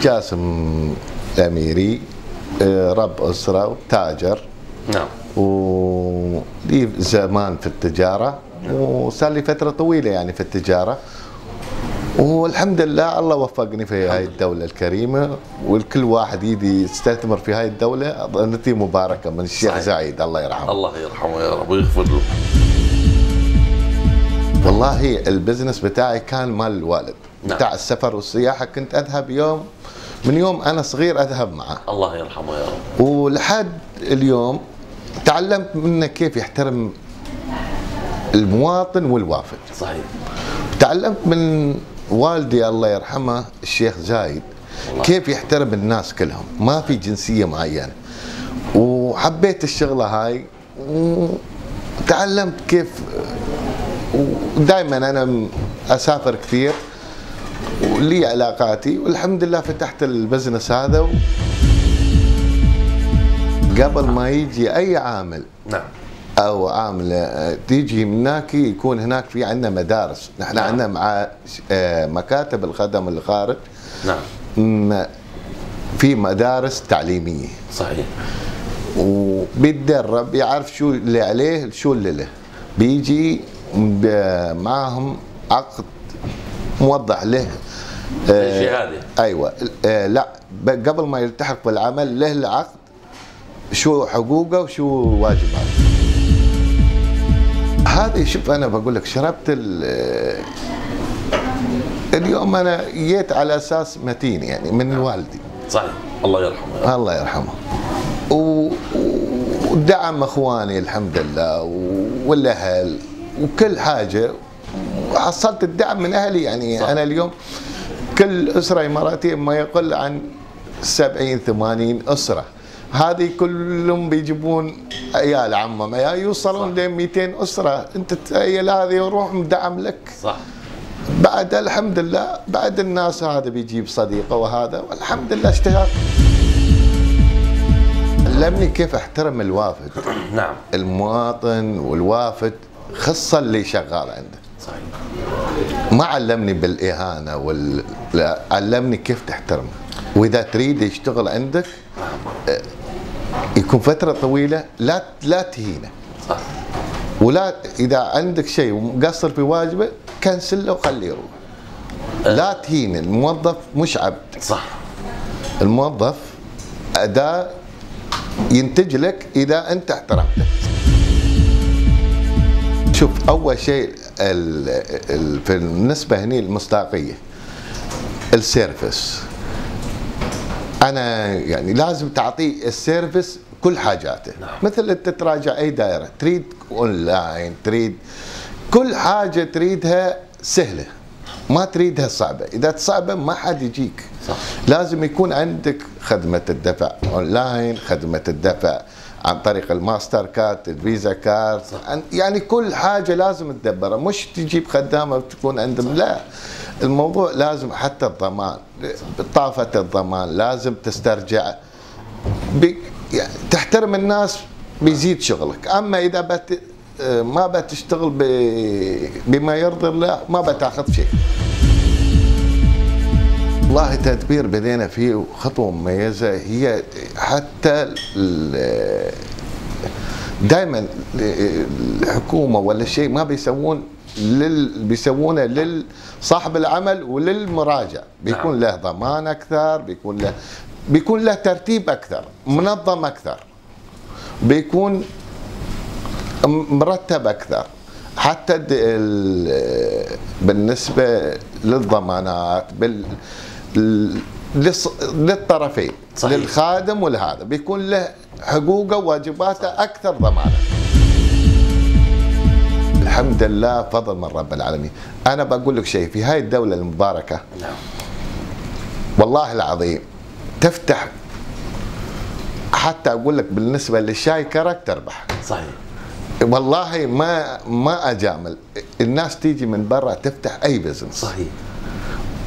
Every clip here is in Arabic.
جاسم الاميري آه، رب أسرة وتاجر. نعم. ولي زمان في التجارة وصار لي فترة طويلة يعني في التجارة. والحمد لله الله وفقني في هاي الدولة الكريمة والكل واحد يبي يستثمر في هاي الدولة ظنتي مباركة من الشيخ. زايد الله يرحمه. الله يرحمه يا رب ويغفر له. والله ال business بتاعي كان مال الوالد. نعم. بتاع السفر والسياحة كنت أذهب يوم من يوم أنا صغير أذهب معه. الله يرحمه يا رب. ولحد اليوم تعلمت منه كيف يحترم المواطن والوافد. صحيح. تعلمت من والدي الله يرحمه الشيخ زايد كيف يحترم الناس كلهم. ما في جنسية معينة. وحبيت الشغلة هاي. وتعلمت كيف. ودائما أنا أسافر كثير. ولي علاقاتي والحمد لله فتحت البزنس هذا و... قبل ما يجي أي عامل نعم. أو عامله تيجي من هناك يكون هناك في عندنا مدارس. نحن نعم. عندنا مع آه، مكاتب الخدم الخارج. نعم. في مدارس تعليمية. صحيح. وبيتدرب يعرف شو اللي عليه شو اللي له. بيجي معهم عقد موضح له آه، شهاده أيوه. آه، لا قبل ما يلتحق بالعمل له العقد شو حقوقه وشو واجباته. هذه شوف أنا بقول لك شربت ال- اليوم أنا جيت على أساس متين يعني من والدي. صحيح. الله يرحمه. الله يرحمه. و- ودعم إخواني الحمد لله والأهل وكل حاجة. وحصلت الدعم من أهلي. يعني صح. أنا اليوم كل أسرة إماراتية ما يقل عن 70 80 أسرة. هذه كلهم بيجيبون عيال عمهم عيال يوصلون ل 200 أسرة. أنت تخيل هذه يروح مدعم لك. صح. بعد الحمد لله بعد الناس هذا بيجيب صديقه وهذا والحمد لله اشتهر. علمني كيف أحترم الوافد. نعم. المواطن والوافد خصة اللي شغال عنده. صحيح ما علمني بالإهانة وال علمني كيف تحترمه وإذا تريد يشتغل عندك آه، يكون فترة طويلة لا لا تهينه. صح ولا إذا عندك شيء ومقصر في واجبه كنسله وخليه يروح. لا تهين الموظف مش عبد. صح. الموظف أداة ينتج لك إذا أنت احترمته. شوف أول شيء ال ال في النسبة هني المصداقية ال service أنا يعني لازم تعطيه ال service كل حاجاته نعم. مثل أنت تراجع أي دائرة تريد اونلاين تريد كل حاجة تريدها سهلة ما تريدها صعبة إذا صعبة ما حد يجيك صح. لازم يكون عندك خدمة الدفع اونلاين خدمة الدفع عن طريق الماستر كارت الفيزا كارت عن- يعني كل حاجة لازم تدبرها. مش تجيب خدامة وتكون عندهم لا. الموضوع لازم حتى الضمان طافة الضمان لازم تسترجع. يعني تحترم الناس بيزيد شغلك. أما إذا بت ما بتشتغل بما يرضي الله ما بتاخذ شيء. والله تدبير بدينا فيه خطوة مميزة هي حتى دائما الحكومة ولا شيء ما بيسوون لل بيسوونه لصاحب العمل وللمراجع. بيكون له ضمان أكثر بيكون له بيكون له ترتيب أكثر منظم أكثر بيكون مرتب أكثر. حتى بالنسبة للضمانات بال للطرفين صحيح. للخادم ولهذا بيكون له حقوقه وواجباته أكثر ضمانة. الحمد لله فضل من رب العالمين. أنا بقول لك شيء في هاي الدولة المباركة نعم. والله العظيم تفتح حتى أقول لك بالنسبة للشاي كرك تربح. صحيح. والله ما ما أجامل. الناس تيجي من برا تفتح أي بزنس صحيح.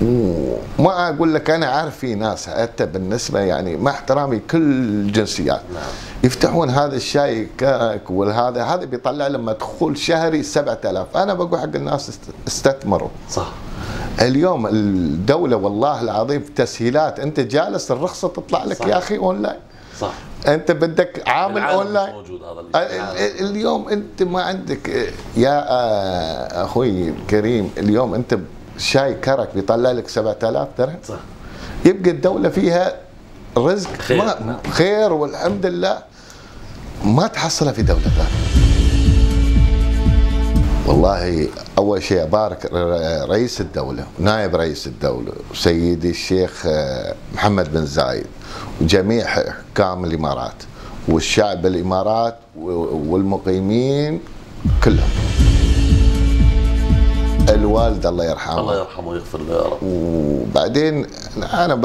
وما أقول لك أنا عارف في ناس حتى بالنسبة يعني مع احترامي كل الجنسيات نعم. يفتحون هذا الشاي كرك والهذا هذا بيطلع لهم مدخول شهري 7000 أنا بقول حق الناس است- استثمروا. صح. اليوم الدولة والله العظيم تسهيلات. أنت جالس الرخصة تطلع لك صح. يا أخي أونلاين. صح. أنت بدك عامل أونلاين. موجود هذا ال- ال- اليوم أنت ما عندك يا أخوي الكريم اليوم أنت شاي كرك بيطلع لك 7000 درهم. صح. يبقى الدولة فيها رزق خير. ما خير والحمد لله. ما تحصلها في دولة ثانية. والله أول شيء أبارك رئيس الدولة ونائب رئيس الدولة وسيدي الشيخ آه، محمد بن زايد وجميع حكام الإمارات والشعب الإمارات والمقيمين كلهم. الوالد الله يرحمه. الله يرحمه ويغفر له يا رب. وبعدين أنا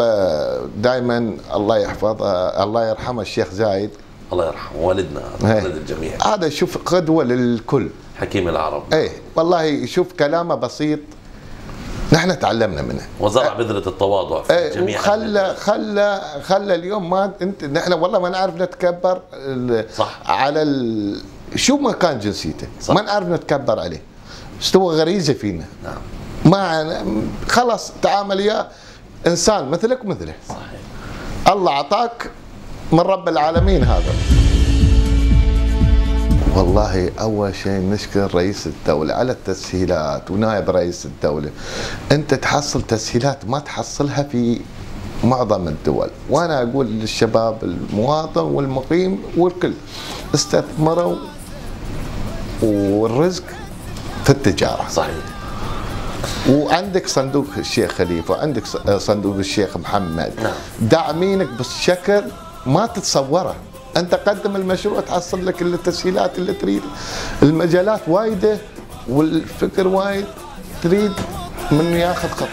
دائما الله يحفظه الله يرحمه الشيخ زايد. الله يرحمه والدنا هي. والد الجميع. هذا شوف قدوه للكل. حكيم العرب. إيه والله شوف كلامه بسيط. نحن تعلمنا منه. وزرع بذرة التواضع في إيه جميع وخلى خلى خلى اليوم ما انت نحن والله ما نعرف نتكبر صح. على ال... شو ما كان جنسيته. صح. ما نعرف نتكبر عليه. استوى غريزة فينا. نعم. ما خلاص تعامل يا إنسان مثلك مثله صحيح. الله اعطاك من رب العالمين هذا. والله أول شيء نشكر رئيس الدولة على التسهيلات ونائب رئيس الدولة. أنت تحصل تسهيلات ما تحصلها في معظم الدول. وأنا أقول للشباب المواطن والمقيم والكل استثمروا والرزق في التجارة. صحيح. وعندك صندوق الشيخ خليفة وعندك ص- صندوق الشيخ محمد. نعم. داعمينك بالشكل ما تتصوره. أنت قدم المشروع تحصل لك التسهيلات اللي تريد. المجالات وايدة والفكر وايد تريد من ياخذ خط.